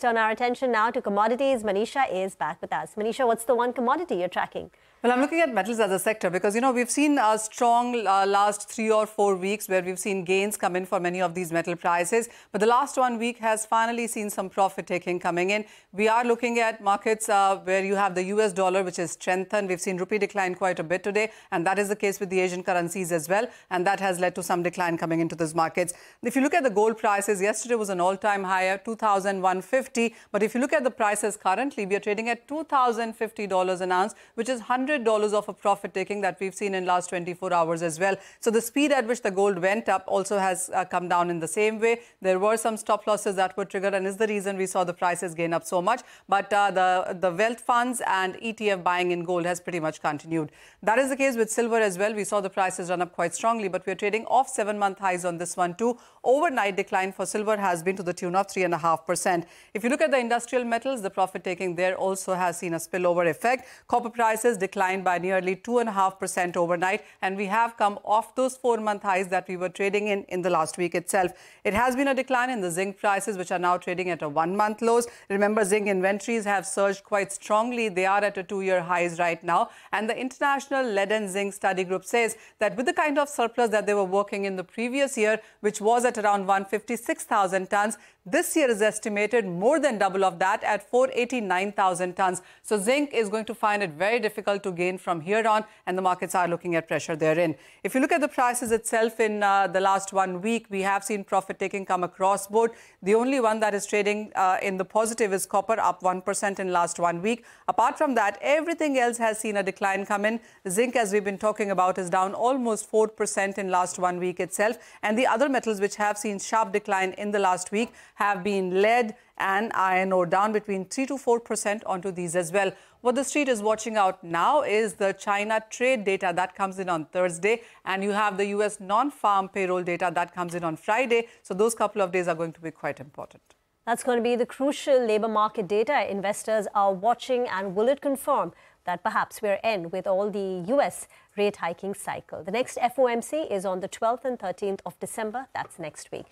Turn our attention now to commodities. Manisha is back with us. Manisha, what's the one commodity you're tracking? Well, I'm looking at metals as a sector because, you know, we've seen a strong uh, last three or four weeks where we've seen gains come in for many of these metal prices. But the last one week has finally seen some profit taking coming in. We are looking at markets uh, where you have the US dollar, which is strengthened. We've seen rupee decline quite a bit today. And that is the case with the Asian currencies as well. And that has led to some decline coming into those markets. If you look at the gold prices, yesterday was an all-time high at 2,150. But if you look at the prices currently, we are trading at $2,050 an ounce, which is 100 $100 of a profit taking that we've seen in last 24 hours as well. So the speed at which the gold went up also has uh, come down in the same way. There were some stop losses that were triggered and is the reason we saw the prices gain up so much. But uh, the, the wealth funds and ETF buying in gold has pretty much continued. That is the case with silver as well. We saw the prices run up quite strongly, but we're trading off seven-month highs on this one too. Overnight decline for silver has been to the tune of 3.5%. If you look at the industrial metals, the profit taking there also has seen a spillover effect. Copper prices declined declined by nearly 2.5% overnight. And we have come off those four-month highs that we were trading in in the last week itself. It has been a decline in the zinc prices, which are now trading at a one-month lows. Remember, zinc inventories have surged quite strongly. They are at a two-year highs right now. And the International Lead and Zinc Study Group says that with the kind of surplus that they were working in the previous year, which was at around 156,000 tons, this year is estimated more than double of that at 489,000 tons. So zinc is going to find it very difficult to gain from here on, and the markets are looking at pressure therein. If you look at the prices itself in uh, the last one week, we have seen profit taking come across board. The only one that is trading uh, in the positive is copper, up 1% in last one week. Apart from that, everything else has seen a decline come in. Zinc, as we've been talking about, is down almost 4% in last one week itself. And the other metals which have seen sharp decline in the last week have been lead and iron ore down between 3 to 4% onto these as well. What the street is watching out now is the China trade data that comes in on Thursday and you have the US non-farm payroll data that comes in on Friday. So those couple of days are going to be quite important. That's going to be the crucial labour market data investors are watching and will it confirm that perhaps we're in with all the US rate hiking cycle. The next FOMC is on the 12th and 13th of December. That's next week.